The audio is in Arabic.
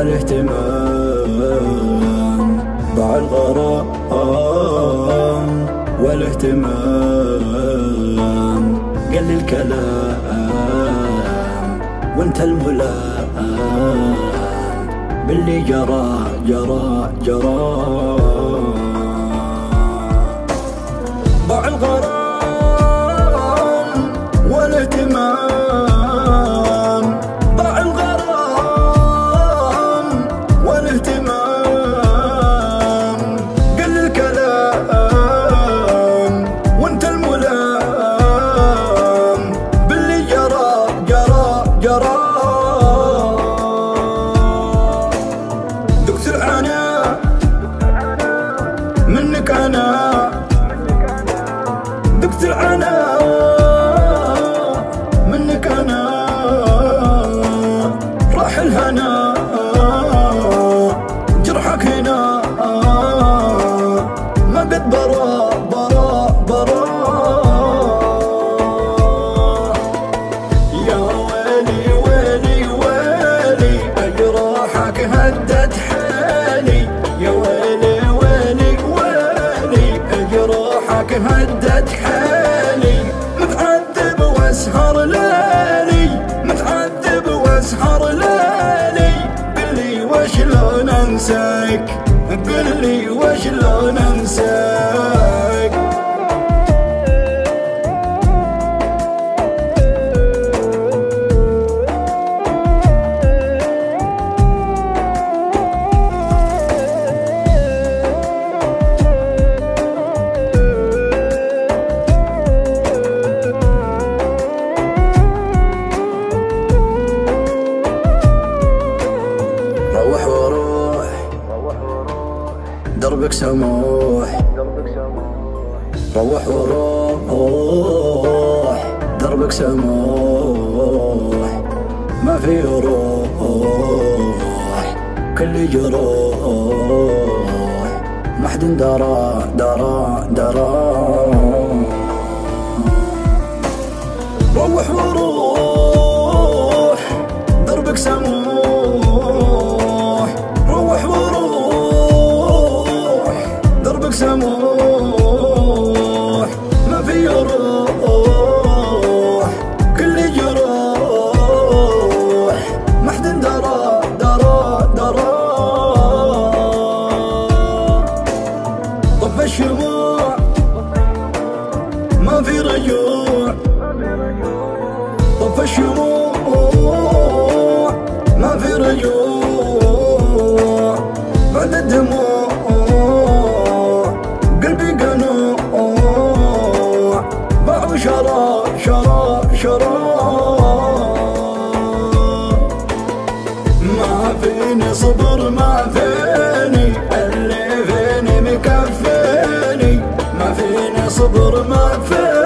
والاهتمام باع الغرام والاهتمام قل الكلام وانت الملام باللي جرى جرى جرى. باع الغرام أنا. منك أنا. راح الهنا. answer. دربك سموح. روح وروح دربك سموح. ما في روح كل جروح. ما حد درى درى درى روح وروح. الشموع ما في رجوع بعد الدموع قلبي قنوع باع وشرى شرى شرى ما فيني صبر ما فيني اللي فيني مكفيني ما فيني صبر ما فيني.